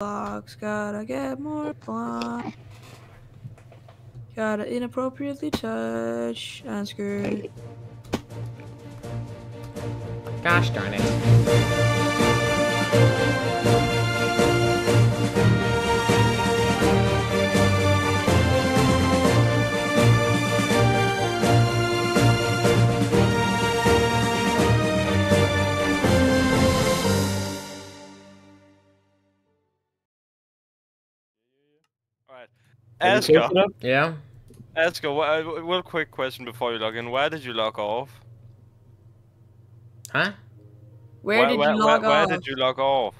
blocks. Gotta get more blocks. Gotta inappropriately touch and screw. Gosh darn it. Alright. Have you Asger, posted up? Yeah? Asger, wha- uh, one quick question before you log in. Where did you log off? Huh? Where did where, you log where, off? Where did you log off?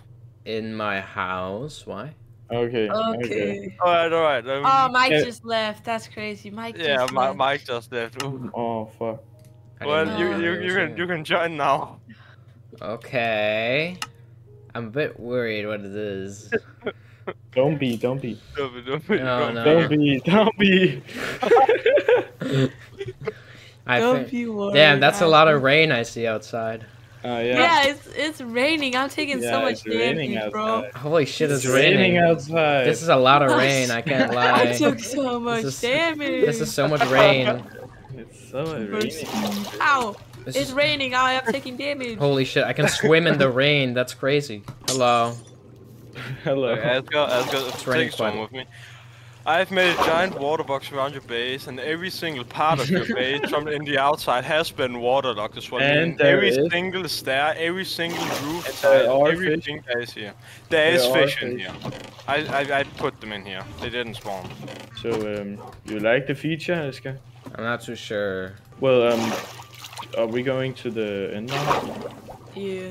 In my house. Why? Okay. Okay. Alright, alright. Um, Oh, Mike Yeah. just left. That's crazy. Mike yeah, just Mi- left. Mike just left. Ooh. Oh fuck. Well, you, you, you can you can join now. Okay. I'm a bit worried what it is. Don't be. Don't be. Don't be- don't be- No, don't no. be- Don't be. Don't be. I Don't think. be worried. Damn, that's a lot of rain I see outside. Uh, yeah. Yeah, it's it's raining. I'm taking so Yeah, much it's raining damage, bro. outside. Holy shit, it's, It's raining raining. outside. This is a lot of rain, I can't lie. I lie. took so much is- damage. This is so much rain. It's so Mercy. raining. Ow! This It's is- raining. I am taking damage. Holy shit, I can swim in the rain. That's crazy. Hello. Hello. Okay, Asger, Asger, It's raining take some with me. I've made a giant water box around your base, and every single part of your base from in the outside has been waterlogged as well. And there every is- single stair, every single roof, And there tile, everything is here. There is There are fish in here. I, I I put them in here. They didn't spawn. So um, you like the feature, Iska? I'm not too sure. Well um, are we going to the end now? Yeah.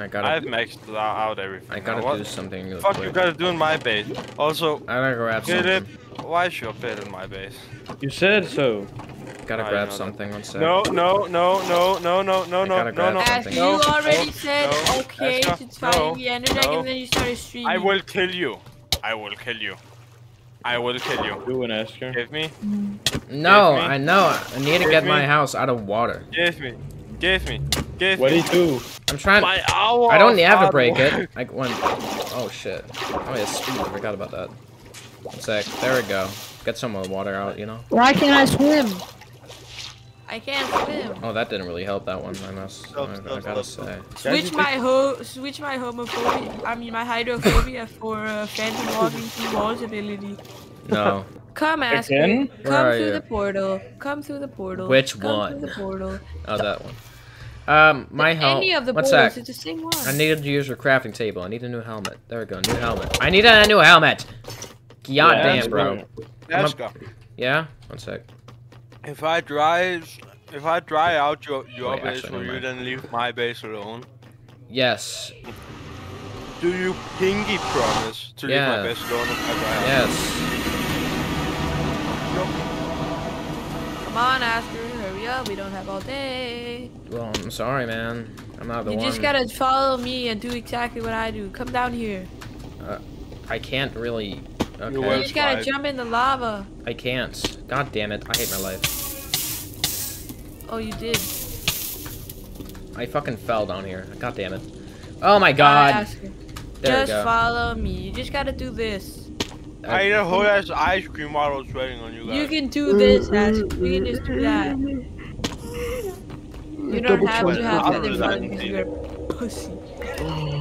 I gotta, I've maxed out- out everything. I gotta what do something real fuck you gotta do in my base? Also, I gotta grab Philip, something. why is your bed in my base? You said so. Gotta I grab something. One sec. No, no, no, no, no, no, no, no, no, no. As you already no, said, no, okay Asger, to try no, the energetic, no. and then you started streaming. I will kill you. I will kill you. I will kill you. You and Asger. Give me, No, Give me. I know. I need to Give get my house out of water. give me, give me, give What do me. you do? I'm trying. My hour. I don't have to break work. it. I went. Oh shit. Oh yeah, speed. I forgot about that. One sec. There we go. Get some of the water out. You know. Why can't I swim? I can't swim. Oh, that didn't really help that one. I must. Stop, I, stop, I gotta stop, say. Switch my ho switch my homophobia. I mean my hydrophobia for uh, phantom walking through walls ability. No. Come, Asger. Again? Where Come through you? the portal. Come through the portal. Which Come one? Through the portal. Oh, that one. Um, my helmet. Any of the One portals. sec. It's the same one. I needed to use your crafting table. I need a new helmet. There we go. New helmet. I need a new helmet. God Yeah, damn, bro. Asger, Yeah. One sec. if I dry, if I dry out your your Wait, base, actually, will you mind. then leave my base alone? Yes. Do you pinky promise to leave my base alone if I dry out? Yes. Come on, Asger. Hurry. We don't have all day. Well, I'm sorry, man. I'm not the you one. You just gotta follow me and do exactly what I do. Come down here. Uh, I can't really. Okay. will. You just gotta Right. jump in the lava. I can't. God damn it. I hate my life. Oh, you did. I fucking fell down here. God damn it. Oh my god. Asger. There we Just go. follow me. You just gotta do this. I ate a whole ass ice cream while I was waiting on you guys. You can do this, Asger. You can just do that. You don't have to have I'll feather do that. because you're a pussy.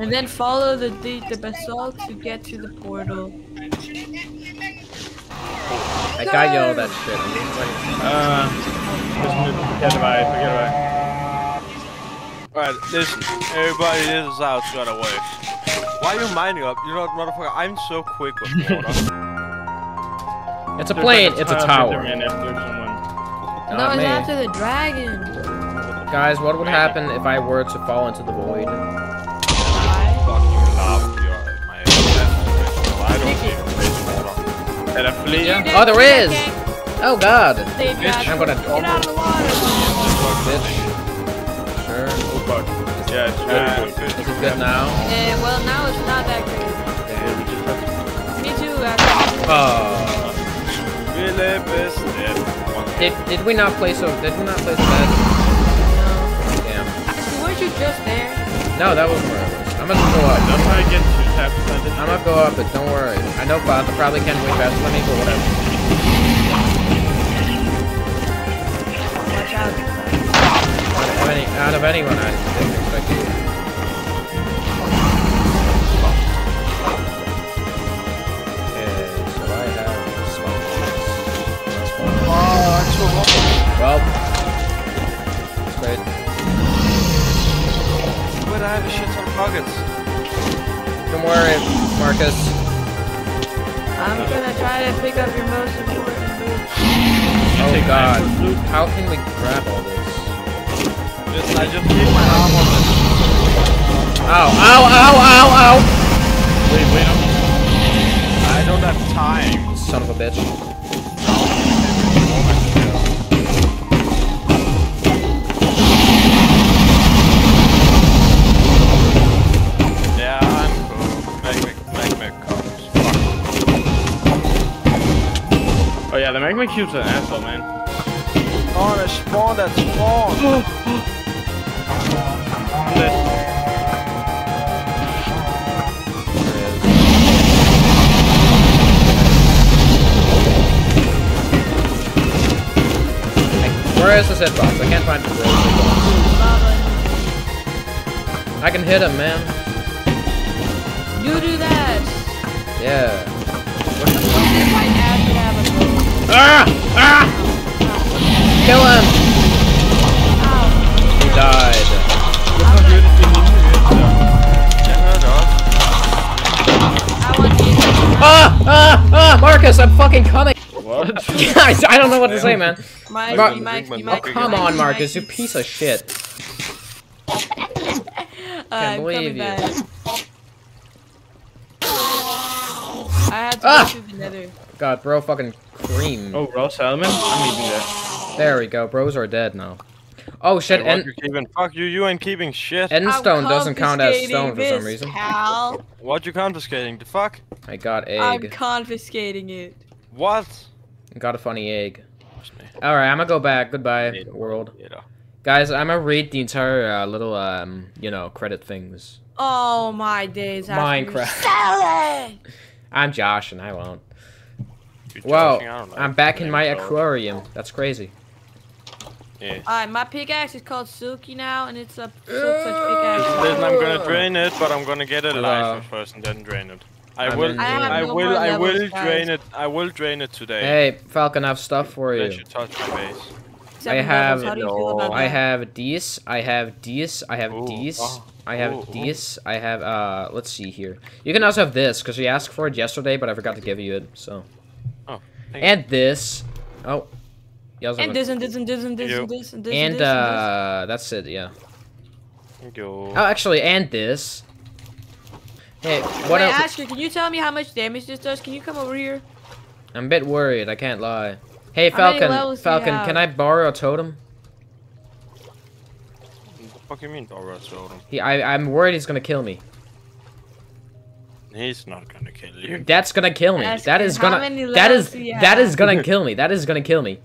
And then follow the the, the basalt to get to the portal. I got you all that shit. I'm just like, Uh, forget about it. Forget about Alright, listen, everybody, this is how it's gonna work. Why are you mining up? You know what, motherfucker? I'm so quick with water. it's a it. plane. It's a tower. Enderman no, it's me. after the dragon. Guys, what would happen if I were to fall into the void? Fucking love your my I don't Kick it. even der flere? Oh, there is! Oh god! I'm gonna- Get out of the water. Bitch. Sure. Oh fuck. Yeah, it's really good. Is it good now? Eh, well, now it's not that good. Yeah, we just have to- Me too, Asger. Oh. Philip is dead. Did, did we not play so? Did we not play so bad? No. Damn. Asger, weren't you just there? No, that wasn't where I was. I'm gonna go up. Don't try to get too tapped. I'm gonna go up, but don't worry. I know Bob probably can way faster than me, but whatever. Watch out. Out of, any, out of anyone, I Marcus. I'm gonna try to pick up your most important move. Oh take god. How can we grab all this? Listen, I just need my arm on this. Ow, ow, ow, ow, ow! Wait, wait, I'm I don't have time. Son of a bitch. Yeah, the magma cube's an asshole, man. Oh, that spawn, that spawn. Where is this hitbox? I can't find the road. I can hit him, man. You do that. Yeah. Ah! Ah! Kill him! He died. I want to use Ah! Ah! Ah! Marcus, I'm fucking coming! What? Guys, I don't know what to say, man. my, Mar- my, my, Oh, Come my- on, my- Marcus, you piece of shit. Uh, I'm believe coming you. back. I had to Ah! go through the nether. God, bro, fucking cream. Oh, raw salmon? I'm eating that. There we go. Bros are dead now. Oh shit, Hey, what and you keeping? Fuck you, you ain't keeping shit. endstone doesn't count as stone for some reason. Pal. What you confiscating? The fuck? I got egg. I'm confiscating it. What? Got a funny egg. Alright, I'm gonna go back. Goodbye, Yeah. world. Yeah. Guys, I'm gonna read the entire uh, little, um, you know, credit things. Oh my days. Minecraft. Selling. I'm Josh, and I won't. You Wow, joking? I don't know. I'm back in my Name, so- aquarium. That's crazy. Yeah. Alright, my pickaxe is called Silky now, and it's a silk touch pickaxe. Listen, I'm gonna drain it, but I'm gonna get it Uh, alive first and then drain it. I I'm will. I. I have no will. I will levels, guys. drain it. I will drain it today. Hey, Falcon, I have stuff for Unless you. you touch my base. Seven have- levels, How do you feel about I have these, I have these, I have Ooh, these, oh, I have ooh, ooh. these, I have, uh, let's see here. You can also have this, because you asked for it yesterday, but I forgot to give you it, so. And this. Oh. You also And this and this and this and this and this and this and, and this uh, that's it, yeah. Thank you. Oh, actually, and this. Hey, what Wait, else? Asher, can you tell me how much damage this does? Can you come over here? I'm a bit worried, I can't lie. Hey, Falcon, levels do you Falcon, can I borrow a totem? What the fuck you mean, Dora Totem? He, I, I'm worried he's gonna kill me. He's not gonna kill you. That's gonna kill me. Ask that is gonna. That is that is gonna kill me. That is gonna kill me.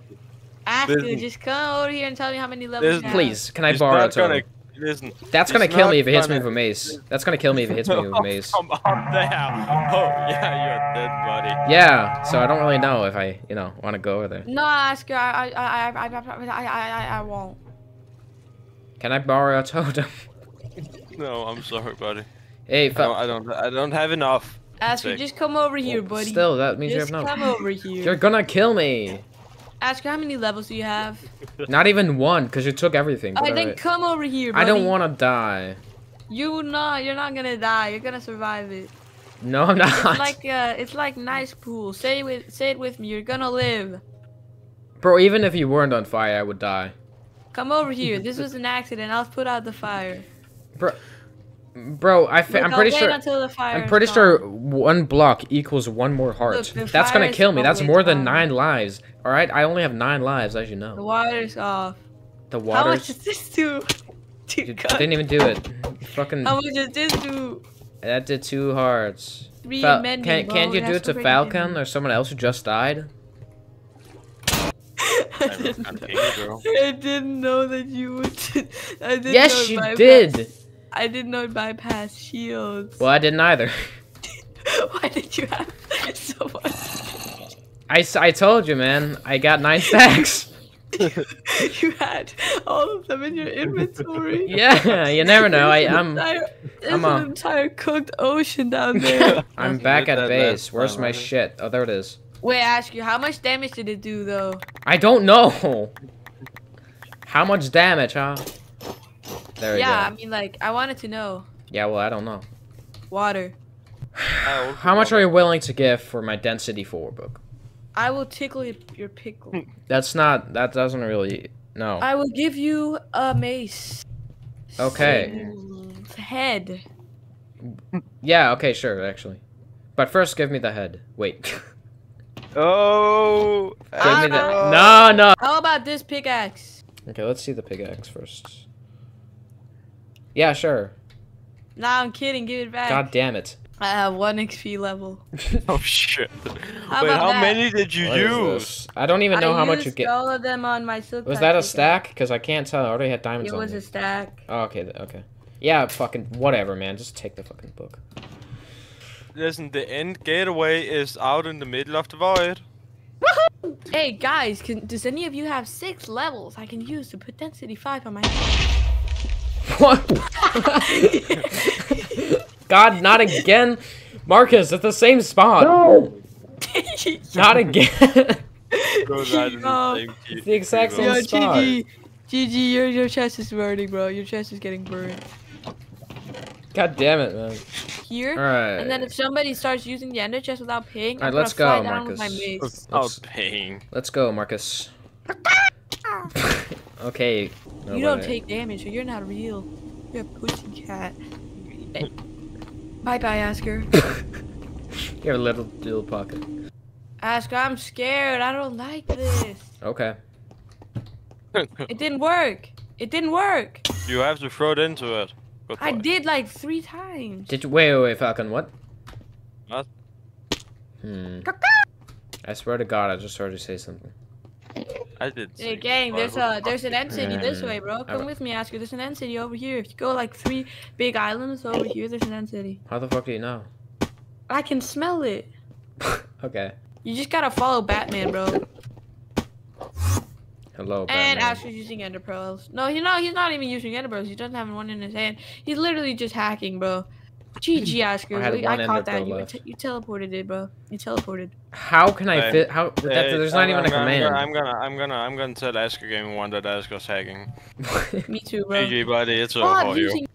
Ask you. Just come over here and tell me how many levels. Listen, please, can I borrow it? Gonna, listen, That's gonna kill me if it hits me with a mace. That's gonna kill me if it hits me with a oh, mace. Come on down. Oh yeah, you're dead, buddy. Yeah. So I don't really know if I, you know, want to go over there. No, ask her. I, I, I, I, I, I, I won't. Can I borrow a totem? no, I'm sorry, buddy. Hey, I don't, I don't. I don't have enough. Oscar, Sick. just come over here, buddy. still, that means just you have no. come over here. You're gonna kill me. Oscar, how many levels do you have? Not even one, cause you took everything. but Alright, then alright. come over here, buddy. I don't want to die. You not. You're not gonna die. You're gonna survive it. No, I'm not. It's like uh, it's like nice pool. Say it with, say it with me. You're gonna live. Bro, even if you weren't on fire, I would die. Come over here. This was an accident. I'll put out the fire. Bro, bro, I fa- Look, I'm I'll pretty sure. until the fire I'm pretty gone. sure one block equals one more heart. Look, That's gonna kill me. That's always more than on. nine lives. All right, I only have nine lives, as you know. The water's off. The water. How much water's. does this do? to You cut? didn't even do it. Fucking. How much does this do? That did two hearts. Three Fal- amendment, can, bro. can't you do it to Falcon been- or someone else who just died? I didn't know. I didn't know that you would. I didn't know Yes, if you I- did. I didn't know it bypassed shields. Well, I didn't either. Why did you have so much? I, I told you, man. I got nine stacks. you had all of them in your inventory. yeah, you never know. I, I'm There's I'm an a- entire cooked ocean down there. I'm back at base. Where's my shit? Oh, there it is. Wait, ask you, how much damage did it do though? I don't know. How much damage, huh? There we yeah, I mean, like, I wanted to know. Yeah, well, I don't know. Water. Oh, How much are you willing to give for my density 4 book? I will tickle your- your pickle. That's not, that doesn't really, no. I will give you a mace. Okay. Head. Yeah, okay, sure, actually. But first, give me the head. Wait. Oh. give me the, no, no. How about this pickaxe? Okay, let's see the pickaxe first. Yeah, sure. Nah, I'm kidding. Give it back. God damn it. I have one XP level. Oh shit. How Wait, how that? many did you What is use? I don't even know I how much you used get. all of them on my silk. Was that a stack? Because I can't tell. I already had diamonds It on was me. a stack. Oh, okay, okay. Yeah, fucking whatever, man. Just take the fucking book. Listen, the end gateway is out in the middle of the void. Hey guys, can does any of you have six levels I can use to put density five on my? What? God, not again. Marcus, at the same spot. No. Not again. Goes out in the Yo. same key. the exact same Yo, spot. GG, GG, your your chest is burning, bro. Your chest is getting burned. God damn it, man. Here, Alright. and then if somebody starts using the ender chest without paying, I'm Alright, gonna let's fly go, down with my mace. Without Let's- paying. Let's go, Marcus. okay. No you don't way. take damage, so you're not real. You're a pussy cat. bye bye, Asger. a little little pocket. Asger, I'm scared. I don't like this. Okay. It didn't work. It didn't work. you have to throw it into it. Good I did like three times. Did you wait, wait, wait, Falcon? What? What? Hmm. I swear to God, I just heard you say something. I did. Hey gang, good there's a there's an end city this way, bro. Come I- with me, Asger. There's an end city over here. If you go like three big islands over here, there's an end city. How the fuck do you know? I can smell it. okay. You just gotta follow Batman, bro. Hello, And Batman. Asger's using ender pearls. No, you know he's not even using ender pearls. He doesn't have one in his hand. He's literally just hacking, bro. GG, Oscar. I We- I caught that. You, te- you teleported it, bro. You teleported. How can I fit? How? That, Hey, there's not I'm- even I'm a gonna- command. I'm gonna, I'm gonna, I'm gonna tell Oscar Gaming One that Asger's hacking. Me too, bro. GG, buddy, it's Oh, over for you. using.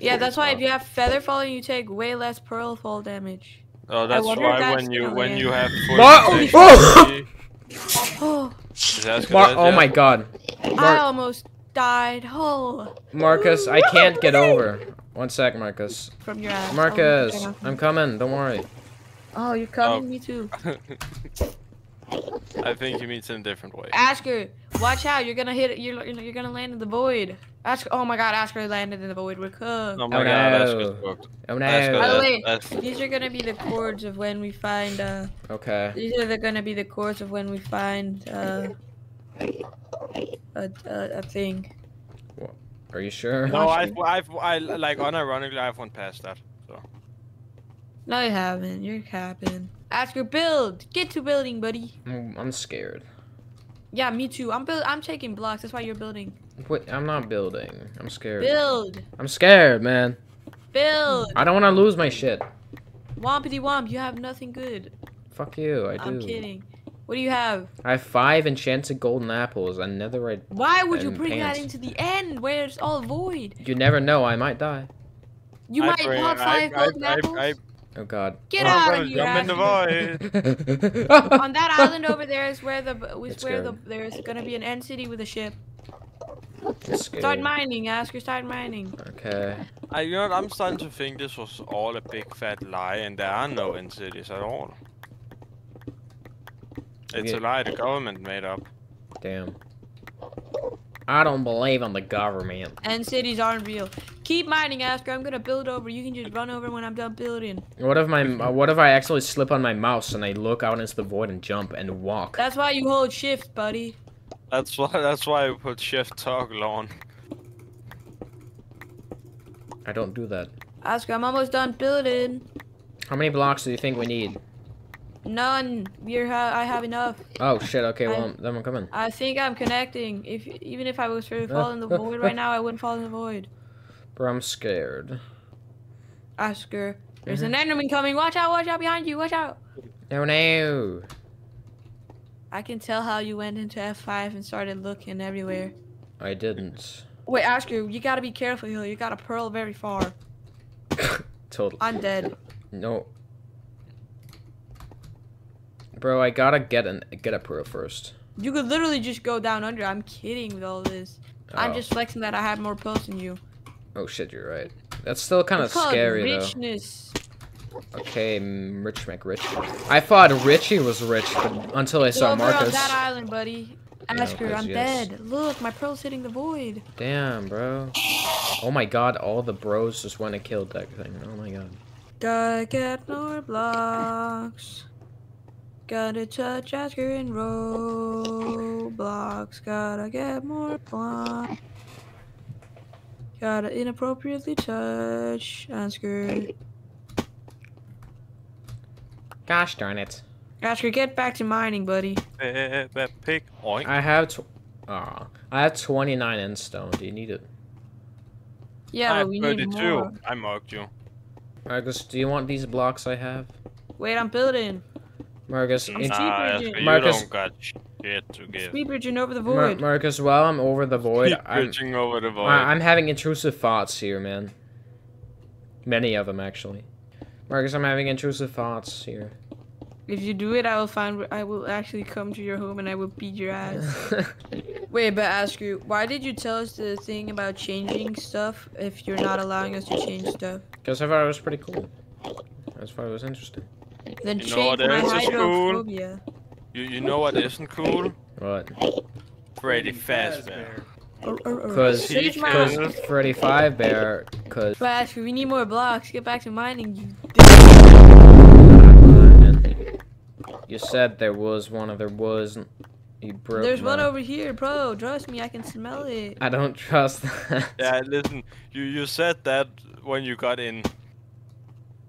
Yeah, that's why if you have feather falling, you take way less pearl fall damage. Oh, that's why that's when you gonna when land. you have full What? protection, Oh, Mar- oh my God, I almost died. Oh, Marcus, I can't get over. One sec, Marcus. from your ass. Marcus, Oh, I'm coming. Don't worry. Oh, you're coming. Oh. Me too. I think he means in a different way. Asger, watch out. You're gonna hit. You're you're gonna land in the void. Asger. Oh my God, Asger landed in the void. We're cooked. Oh my Oh god, no. Asger's booked. Oh Asger. By the way, that's- These are gonna be the coords of when we find. uh Okay. These are the, gonna be the coords of when we find uh a a, a thing. Are you sure? No, I've. I've, I like unironically, I've went past that. So No, you haven't. You're capping. Ask your build. Get to building, buddy. I'm, I'm scared. Yeah, me too. I'm build. I'm taking blocks. That's why you're building. Wait, I'm not building. I'm scared. Build. I'm scared, man. Build. I don't want to lose my shit. Wompity womp. You have nothing good. Fuck you. I do. I'm kidding. What do you have? I have five enchanted golden apples and netherite. Why would you And bring that into the end where it's all void? You never know. I might die. You I might bring- want five I- golden I- apples. I- Oh God. Get I'm out of here, jump in the void. On that island over there is where the is It's where the there's gonna be an end city with a ship. Start scary. mining, Asger. Start mining. Okay. I, you know, what, I'm starting to think this was all a big fat lie, and there are no end cities at all. It's a lie the government made up. Damn. I don't believe in the government. And cities aren't real. Keep mining, Asger. I'm gonna build over. You can just run over when I'm done building. What if my uh, what if I actually slip on my mouse and I look out into the void and jump and walk? That's why you hold shift, buddy. That's why. That's why I put shift toggle on. I don't do that. Asger, I'm almost done building. How many blocks do you think we need? None. We're ha I have enough. Oh shit. Okay, well I- then I'm coming. I think I'm connecting. If even if I was to fall in the void right now, I wouldn't fall in the void. Bro, I'm scared. Oscar, there's an mm-hmm. enemy coming. Watch out! Watch out behind you! Watch out! No, no. I can tell how you went into F5 and started looking everywhere. I didn't. Wait, Oscar, you gotta be careful here. You got a pearl very far. Totally. I'm dead. No. Bro, I gotta get an get a pro first. You could literally just go down under. I'm kidding with all this. I'm Oh. just flexing that I have more pearls than you. Oh shit, you're right. That's still kind of scary though. richness. Okay, mm, Rich McRich. I thought Richie was rich but until I saw on Marcus. that island, buddy. Oscar, because I'm yes. dead. Look, my pearl's hitting the void. Damn, bro. Oh my god, all the bros just went and killed that thing. Oh my god. Gotta get more blocks. Gotta touch Oscar in Roblox. Gotta get more blocks. Gotta inappropriately touch Oscar. Gosh darn it. Oscar, get back to mining, buddy. That pig. Oink. I have tw- Aw. I have 29 end stone. Do you need it? Yeah, I but we need 32. more. I marked you. Marcus, do you want these blocks I have? Wait, I'm building. Marcus, I'm in- cheap. Nah, Bridget. You Marcus- don't got shit to give. Speed bridging over the Mar- void. Marcus, while I'm over the void, Keep I'm, bridging over the void. I- I'm having intrusive thoughts here, man. Many of them, actually. Marcus, I'm having intrusive thoughts here. if you do it, I will find. I will actually come to your home and I will beat your ass. Wait, but ask you, why did you tell us the thing about changing stuff if you're not allowing us to change stuff? Because I thought it was pretty cool. I thought it was interesting. Then You know what change my else is cool? hydrophobia. You, you know what isn't cool? What? Freddy Fazbear. Or, or, oh, or. Oh, because oh. Because- because Freddy Five Bear. Because But ask you, we need more blocks. Get back to mining, you you said there was one. Or there wasn't. You broke. There's one over here, bro. Trust me, I can smell it. I don't trust that. Yeah, listen. You you said that when you got in.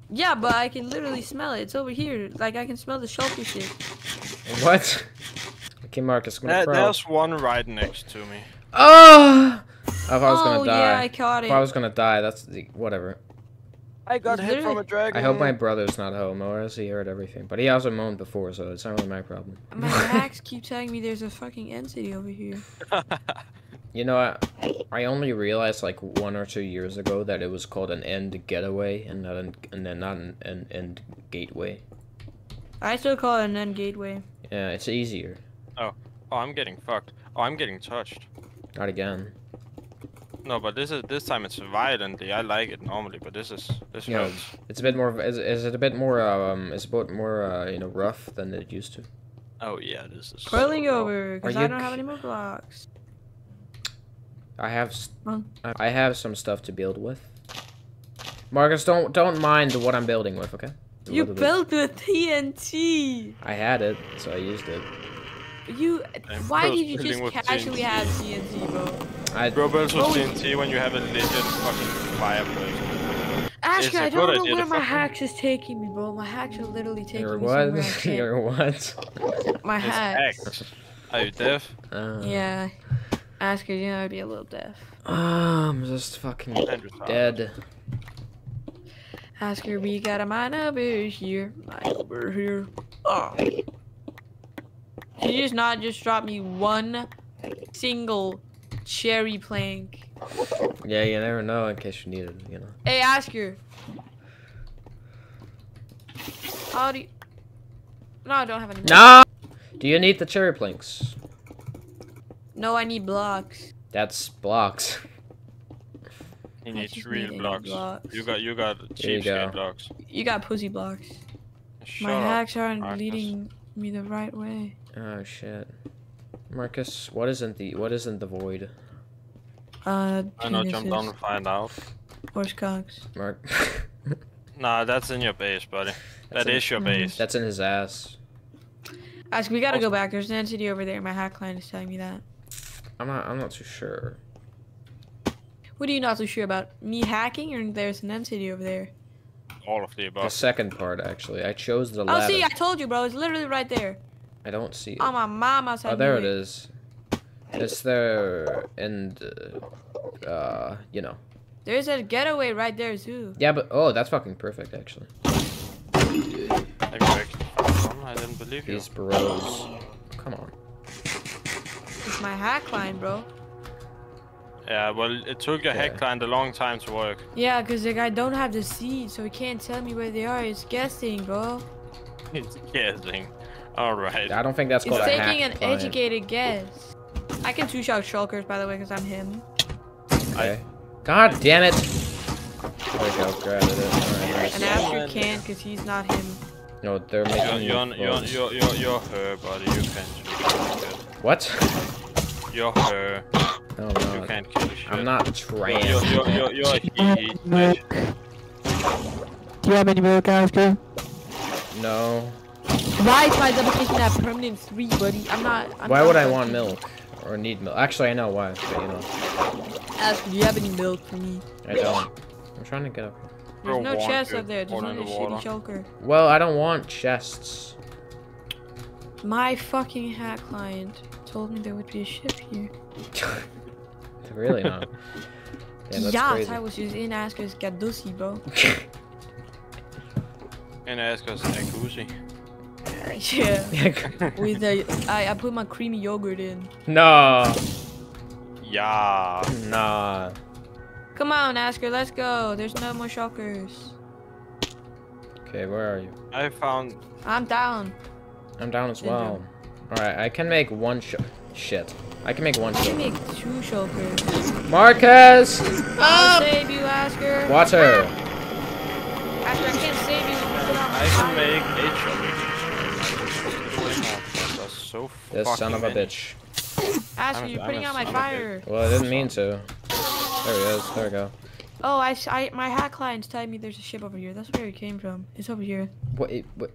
Yeah, but I can literally smell it. It's over here. Like I can smell the shulker shit. What? Okay, Marcus, I'm gonna There, there's one right next to me. Oh! I thought I was gonna oh die. yeah, I caught it. If it. I was gonna die, that's the whatever. I got hit from a literally- dragon. I hope my brother's not home, or else he heard everything. But he also moaned before, so it's not really my problem. My hacks keep telling me there's a fucking entity over here. You know, I, I only realized like one or two years ago that it was called an end getaway and not an and then not an, an end gateway. I still call it an end gateway. Yeah, it's easier. Oh, oh, I'm getting fucked. Oh, I'm getting touched. Not again. No, but this is this time it's violently. I like it normally, but this is this Yeah. hurts. It's a bit more. Is, is it a bit more? Um, is it a bit more? Uh, you know, rough than it used to. Oh yeah, this is. Curling so- over, because I don't have any more blocks. I have. s- I I have some stuff to build with. Marcus, don't don't mind what I'm building with, okay? A You little bit. built with TNT. I had it, so I used it. You. I'm Why close did you just casually TNT. have TNT, bro? I Bro, builds with Oh, TNT when you have a legit fucking fireplace. It's Ashka, a I good don't know where my fucking- hacks is taking me, bro. My hacks are literally taking Your me somewhere I what? can't. Your what? My It's hacks. hacked. Are you deaf? Uh, Yeah. Ashka, you know I'd be a little deaf. I'm just fucking And retarded. dead. Oscar, we got a mine over here. Mine over here. Oh. Did you just not just drop me one single cherry plank? Yeah, you never know in case you need it, you know. Hey, Oscar. How do you... No, I don't have any. No! Do you need the cherry planks? No, I need blocks. That's blocks. He I needs real blocks. blocks. You got you got cheap you go. blocks. You got pussy blocks. Shut My up. hacks aren't Marcus. leading me the right way. Oh shit. Marcus, what isn't the what isn't the void? Uh, I know, jump down penises, and find out. horse cocks. Mark Nah, that's in your base, buddy. That's That in- is your Mhm. base. That's in his ass. Ask. we gotta go back. There's an entity over there. My hack client is telling me that. I'm not I'm not too sure. What are you not so sure about? Me hacking or there's an entity over there? All of the above. The above. second part, actually. I chose the Oh, ladder. see, I told you, bro. It's literally right there. I don't see it. Oh, my mama's Oh, there it is. It's there, and uh, uh, you know. There's a getaway right there, too. Yeah, but oh, that's fucking perfect, actually. Have you actually found one? I didn't believe you. These bros. Come on. It's my hack line, bro. Yeah, well, it took your Yeah. hack client a long time to work. Yeah, because the guy don't have the seed, so he can't tell me where they are. It's guessing, bro. It's guessing. Alright. I don't think that's It's called a taking an client. educated guess. I can two-shot shulkers, by the way, because I'm him. Okay. God damn it! There we go, grabbed it. Alright, nice. And Aster can't, because he's not him. No, they're You're, making you're, you're, you're, you're, you're her, buddy. You can't shoot shit. What? You're her. Oh, no, You I'm not. can't kill shit. I'm not You're, trans. you're, you're, you're, you're a he, he. Do you have any more milk, Oscar? No. Why is my double station at permanent three, buddy? I'm not. I'm Why not would I want milk? Or need milk? Actually, I know why, but you know. Ask, do you have any milk for me? I don't. I'm trying to get up. There's no want chest up there. There's Water only a the shitty choker. Well, I don't want chests. My fucking hack client told me there would be a ship here. really not. Yeah, that's yes, crazy. I was just in Asger's Gadusi, bro. And ask us a goosey. Yeah. With the, I, I put my creamy yogurt in. no. Yeah. Nah. Come Come on, Asger, let's go. There's no more shulkers. Okay, where are you? I found. I'm down. I'm down as well. Alright, I can make one sh- Shit. I can make one I can make two shulkers. Marcus! I'll ah! save you, Asger. Water! Asger, I can't save you. if you put out my I can make eight shots. That's so This son of a fucking bitch. Asger, I'm you're putting a out my son of a fire. Well, I didn't mean to. There he is. There we go. Oh, I, s- I- my hack client's telling me there's a ship over here. That's where it came from. It's over here. What? what?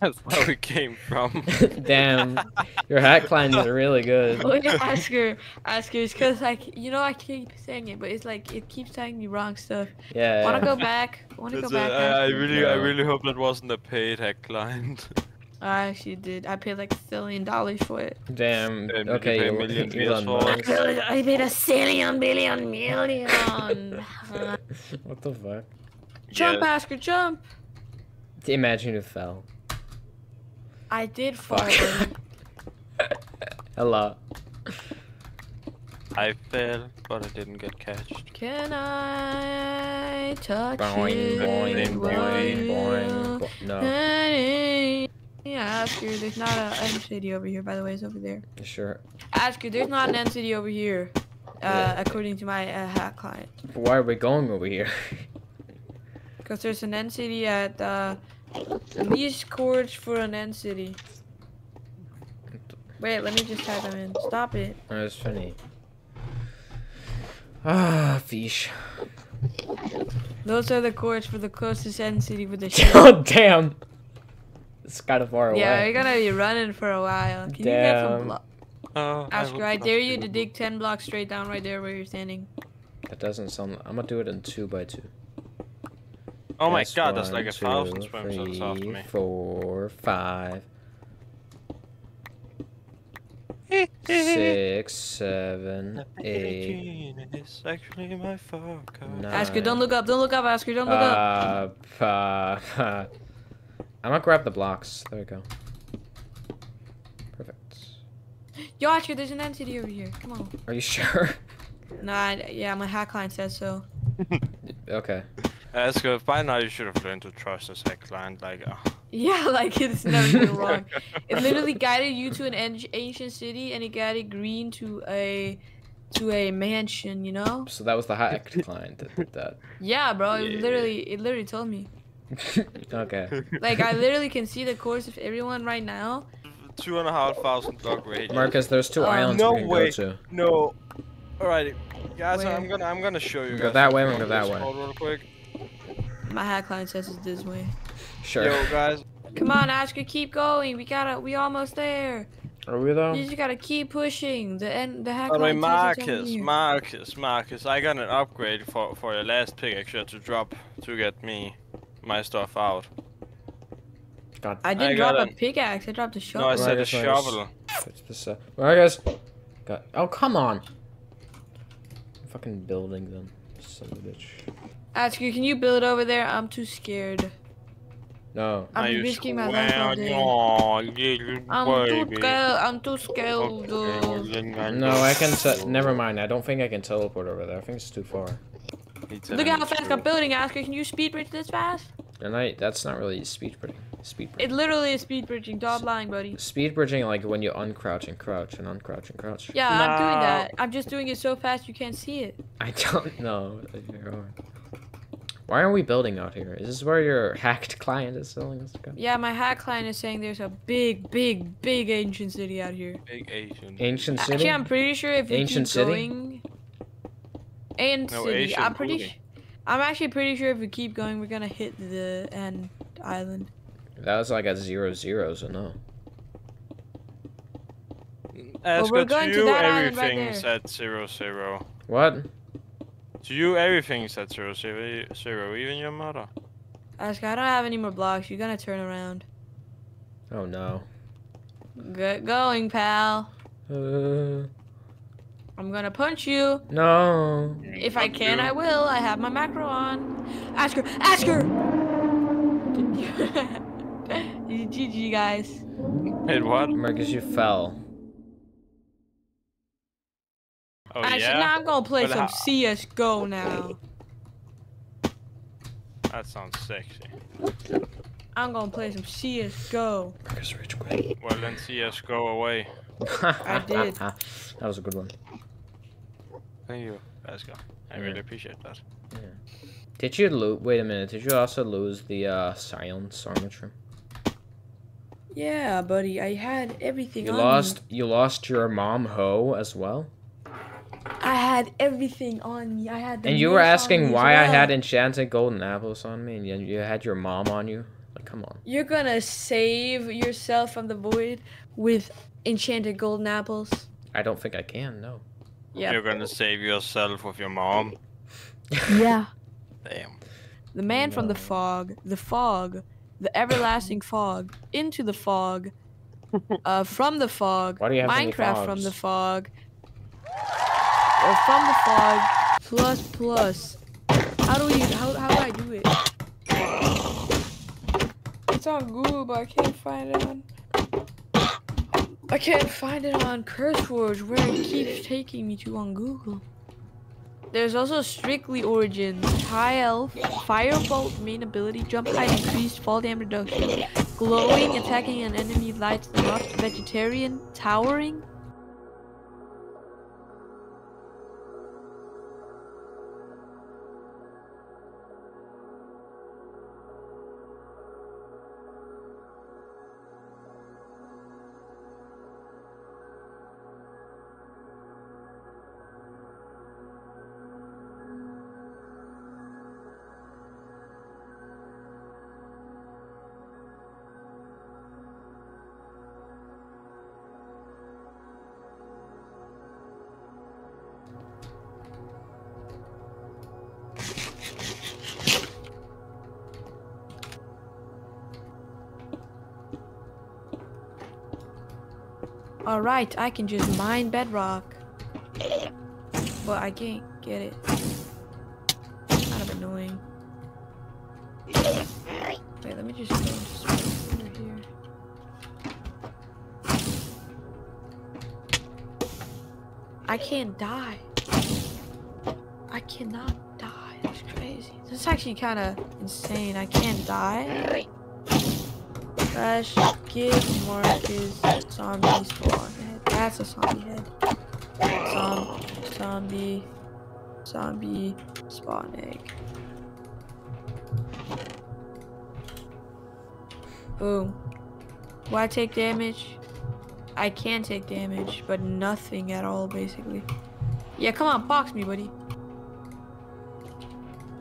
That's where we came from. Damn. Your hack client is really good. Oh yeah, Asger, Asger, it's cause like you know I keep saying it, but it's like it keeps telling me wrong stuff. Yeah. Wanna yeah. go back? Wanna go That's back? a- I, I Asger? really, I really hope that wasn't a paid hack client. I actually did. I paid like a billion dollars for it. Damn. Did you Okay, pay Elon millions Elon for it? Musk. I paid a zillion, billion, million. What the fuck? jump, Yes. Asger, jump! Imagine you fell. I did fall. Fuck. buddy. A lot. I fell, but I didn't get catched. Can I touch Boing, it? boing, while boing, you- boing. bo- No. Yeah, Asger, there's not an end city over here. By the way, it's over there. Sure. Asger, there's not an end city over here. Uh, Yeah. according to my uh, hack client. Why are we going over here? Because there's an end city at uh, least coords for an end city. Wait, let me just type them in. Stop it. That's funny. Ah, fish. Those are the coords for the closest end city with the. Oh, damn. It's kind of far yeah, away. you're gonna be running for a while. Can you get some Damn. blo- Oh, Asger, I dare you to dig 10 blocks straight down right there where you're standing. That doesn't sound. I'm gonna do it in two by two. Oh my That's god, there's one, like a two, thousand swim zones after three, me. Four, five, six, seven, eight, It's actually my fuck. nine. Asger, don't look up. Don't look up, Asger. Don't look up. Uh, uh, I'm gonna grab the blocks. There we go. Perfect. Yo, Asger, there's an entity over here. Come on. Are you sure? Nah, yeah, my hack client says so. okay. That's good. by now you should have learned to trust this hack client. Like, uh, Yeah, like it's never been wrong. It literally guided you to an an- ancient city, and it guided Green to a to a mansion. You know? So that was the hack client that did that. Yeah, bro. It literally, it literally told me. okay. Like I literally can see the course of everyone right now. two and a half thousand block radius. Marcus, there's two Oh, islands no we can way. go to. No. Alrighty, guys, Where? I'm gonna I'm gonna show you. Go guys that way, something we'll go that way. Discord Real quick. My hack client says it's this way. Sure. Yo, guys. Come on, Asger, keep going. We gotta, we almost there. Are we though? You just gotta keep pushing. The end. The hack. By the way, line tells you tell Marcus. Marcus, Marcus, I got an upgrade for for your last pickaxe you had to drop to get me my stuff out. God. I didn't I drop got a an- pickaxe. I dropped a shovel. No, I said a Marcus, Marcus. shovel. It's this, uh, Marcus. God. Oh come on. Fucking building them. Son of a bitch. Ask you, can you build over there? I'm too scared. No. I'm Are risking my life all day. swear? little I'm too baby. scared. I'm too scared. Okay, well, I No, I can. Te- never mind. I don't think I can teleport over there. I think it's too far. It's Look at how fast. I'm building, Oscar. Can you speed bridge this fast? And I. That's not really speed bridging. Speed It literally is speed bridging. Stop lying, buddy. Speed bridging like when you uncrouch and crouch and uncrouch and crouch. Yeah, I'm doing that. I'm just doing it so fast you can't see it. I don't know. Why are we building out here? Is this where your hacked client is telling us to go? Yeah, my hacked client is saying there's a big, big, big ancient city out here. Big Asian. Ancient city. Actually, I'm pretty sure if we Ancient keep city? going, and No, city. Asian I'm pretty. Sh- I'm actually pretty sure if we keep going, we're gonna hit the end island. That was like a zero zero, so no. Ask we're going to to you, that island right everything there. said zero zero. What? To you, everything at zero zero zero. Even your mother. Ask, I don't have any more blocks. You're gonna turn around. Oh no. Get going, pal. Uh, I'm gonna punch you. no. If I can, you. I will. I have my macro on. Ask her. Ask her. GG, guys. Wait, what? Marcus, you fell. Oh Actually, yeah. now I'm gonna play But some how- CS:GO now. That sounds sexy. I'm gonna play some CS:GO. Marcus, rage quit. Well then, CS go away. I did. that was a good one. Thank you, Aska. I Yeah. really appreciate that. Yeah. Did you lose? Wait a minute. Did you also lose the uh, silence armor trim? Yeah, buddy, I had everything. You on lost. You lost your mom hoe as well. I had everything on me. I had. The And you were asking me as why I had enchanted golden apples on me, and you- you had your mom on you. Like, come on. You're gonna save yourself from the void with enchanted golden apples. I don't think I can. No. Yeah. You're gonna save yourself with your mom. Yeah. Damn. The man from the fog, the fog, the everlasting fog, into the fog, uh, from the fog, Why do you have Minecraft from the fog, or from the fog, plus plus. How do we? How how do I do it? It's on Google, but I can't find it on. I can't find it on CurseForge, where it keeps taking me to on Google. There's also Strictly Origins, High Elf, Firebolt main ability, Jump Height increased, Fall Damage reduction, Glowing, attacking an enemy lights them up, Vegetarian, Towering. Alright, I can just mine bedrock. But I can't get it. Kind of annoying. Wait, let me just go over here. I can't die. I cannot die. That's crazy. That's actually kind of insane. I can't die. Crash, give Marcus zombie spawn head. That's a zombie head. Zom zombie, zombie spawn egg. Boom. Will I take damage? I can take damage, but nothing at all, basically. Yeah, come on, box me, buddy.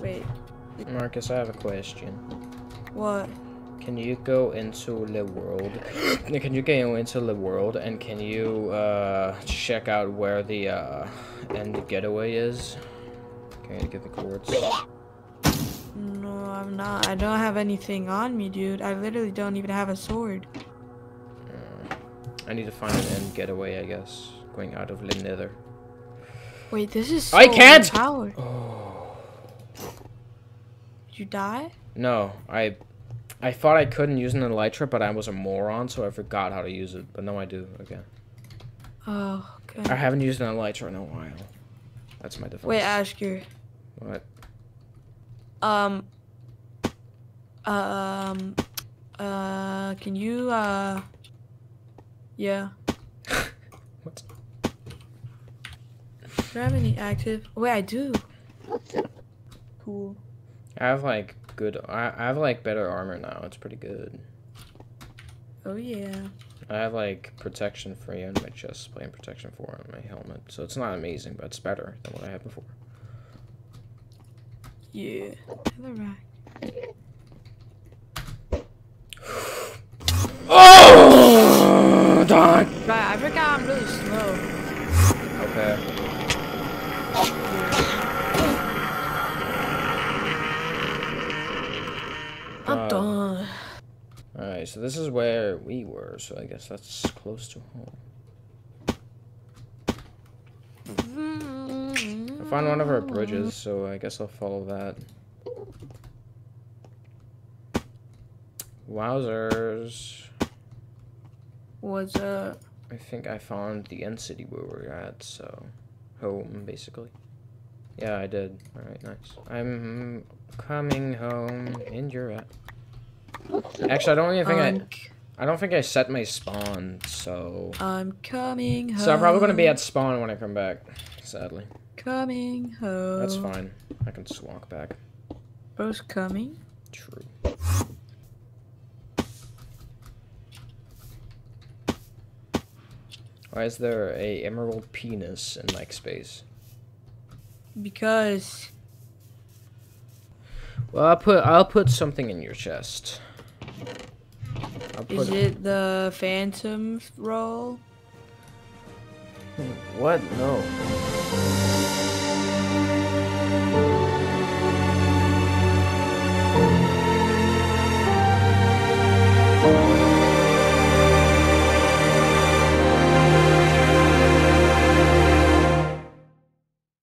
Wait, Marcus, I have a question. what? Can you go into the world? can you go into the world and can you uh, check out where the uh, end getaway is? Can you give the coords. No, I'm not. I don't have anything on me, dude. I literally don't even have a sword. I need to find an end getaway, I guess. Going out of the nether. Wait, this is so I can't! overpowered. Oh. Did you die? No, I I thought I couldn't use an elytra, but I was a moron, so I forgot how to use it. But now I do again. Oh, I haven't used an elytra in a while. That's my defense. Wait, Asger. What? Um. Um. Uh. Can you? Uh. Yeah. What? Do I have any active? Wait, I do. Cool. I have like good. I, I have like better armor now. It's pretty good. Oh yeah. I have like protection three on my chest plate and protection four on my helmet. So it's not amazing, but it's better than what I had before. Yeah. Another rack. Oh, dog. Right, I forgot I'm really slow. Okay. All right. So this is where we were. So I guess that's close to home. I found one of our bridges, so I guess I'll follow that. Wowzers. What's up? I think I found the end city where we're at, so home basically. Yeah, I did. Alright, nice. I'm coming home and you're at. Actually I don't even think I'm, I I don't think I set my spawn, so I'm coming home. So I'm probably gonna be at spawn when I come back, sadly. Coming home. That's fine. I can just walk back. Bro's coming. True. Why is there a emerald penis in Mike's space? Because Well, I'll put I'll put something in your chest. Is it on. the phantom roll? What? No. Oh.